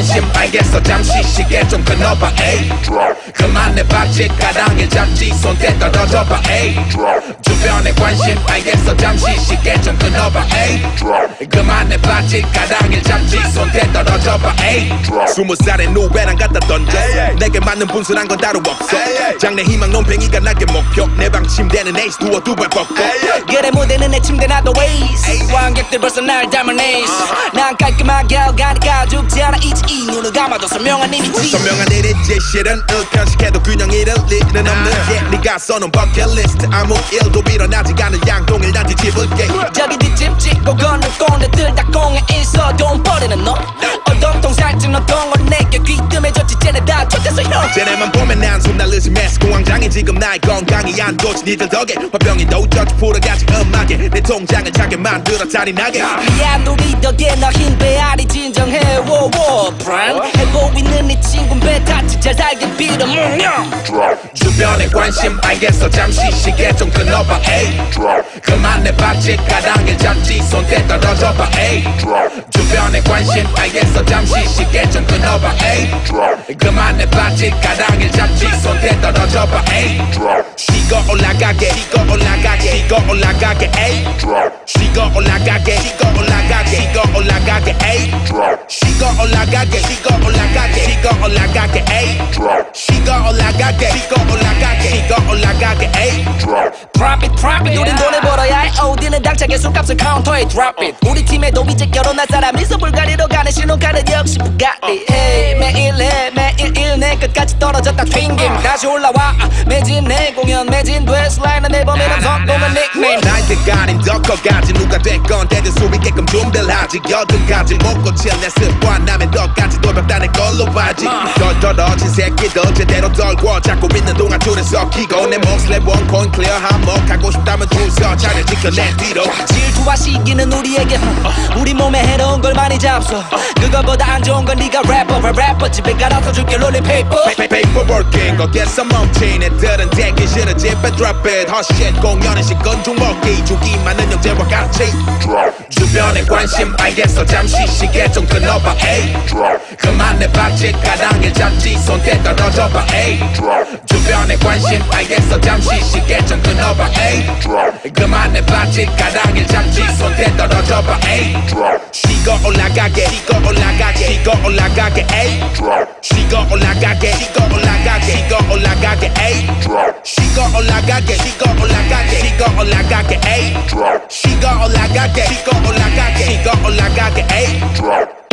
관심 알겠어. 잠시 시계 좀 끊어봐 에이. 그만해 바지 가랑을 잡지 손대 떨어져봐 에이. 주변에 관심 알겠어. 잠시 시계 좀 끊어봐 에이. 그만해 바지 가랑을 잡지 손대 떨어져봐 에이. 스무 살의 노래랑 갖다 던져 내게 맞는 분수란 건 따로 없어. 장래 희망 논팽이가 나게 목표 내 방 침대는 에이스 두어 두발 뻗고 그래 무대는 내 침대 나도 웨이스 관객들 벌써 날 닮은 에이스 난 깔끔하게 가니까 죽지 않아 이지 이 눈을 감아도 선명한 이미지. 선명한 일이지 실은 편식해도 균형 잃을 리는 없는 게 네가 써놓은 버킷리스트 아무 일도 일어나지 않은 양동일 난 뒤집을게. 저기 뒷집 찍고 걷는 꼰대들 다 공에 있어. 돈 버리는 너. 어동통 살찐 어동은 형 쟤네만 보면 난 숨날 의심했어 공황장애 지금 나의 건강이 안 좋지. 니들 덕에 화병이 도저히 풀어가지. 음악에 내 통장을 차게 만들어 잔인하게. 미안 우리 덕에 너흰 배알이 진정해. 워워 프란 해보고 있는 네 친구는 배 탔지 잘 살길 빌어 음, 주변에 관심 알겠어. 잠시 시계 좀 끊어봐 에이. 그만해 바지 가랑을 잡지 손대 떨어져봐 에이 주변에 관심 알겠어 잠시 시계 좀 끊어봐 에이 그만해 바지 가랑을 잡지 손대 떨어져봐 에이 쉬고 올라가게 쉬고 올라가게 쉬고 올라가게 에이 쉬고 올라가게 쉬고 올라가게 쉬고 올라가게 에이 쉬고 올라가게 쉬고 올라가게 쉬고 올라가게 에이 쉬고 올라가게 쉬고 올라가게 쉬고 에이 Drop it, drop it. 우린 돈을 벌어야 해. 어디는 당차게 술값을 카운터에 drop it. 우리 팀에도 이제 결혼한 사람 있어 불가리로 가는 신혼카드 역시 부가티. Hey, 매일 끝까지 떨어졌다. 튕김. 다시 올라와. 아, 매진 내 공연 매진돼. 슬라이드 내보면 성공은 닉네임. 나의 때가 아닌 더 커가지 누가 됐건 대들 수 있게끔 준비를 하지. 여든까지 못 고칠 내 습관. 남의 덕까지 돌벽단의 걸로 봐지. 덜 떨어진 새끼들 제대로 떨고 잡고 있는 동안 줄에 섞이고 내 몫을 원코인 클리어 한몫하고 싶다면 줄서 자를 지켜 내 뒤로. 질투와 시기는 우리에게 우리 몸에 해로운 걸 많이 잡숴 그거보다 안 좋은 건 네가 래퍼. 래퍼? 집에 갈아서 줄게. 롤리페이퍼 볼게 거기서 멈춘 애들은 싫어 집에 drop it. 헛shit. 공연은 식건중 먹기 주기만은 형제와 같이. 주변에 관심 알겠어. 잠시 시계 좀 끊어봐 에이 그만해 바지 가랑을 잡지. 손대 떨어져봐 에이 주변에 관심 알겠어. 잠시 시계 좀 끊어봐 에이 그만해 바지 가랑을 잡지 손대 떨어져봐 에이 쉬고 올라가게 쉬고 올라가게 쉬고 올라가게 에이 쉬고 올라가게 쉬고 올라가게 쉬고 올라가게 에이 쉬고 올라가게 쉬고 올라가게 쉬고 올라가게 에이 쉬고 올라가게 쉬고 올라가게 쉬고 올라가게 에이